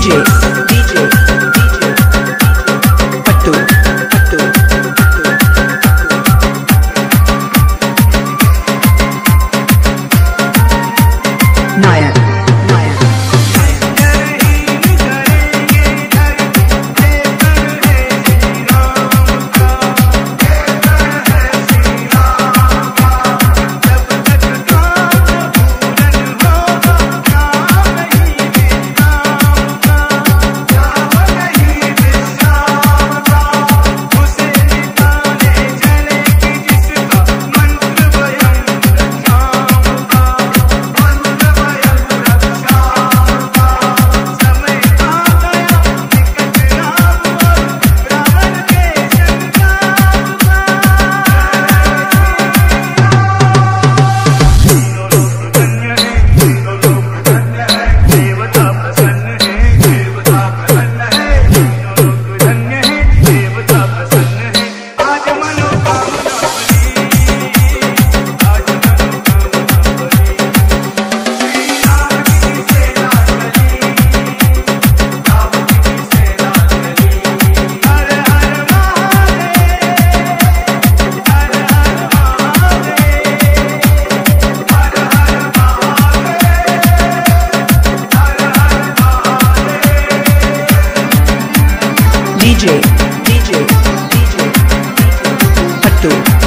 DJ, tú.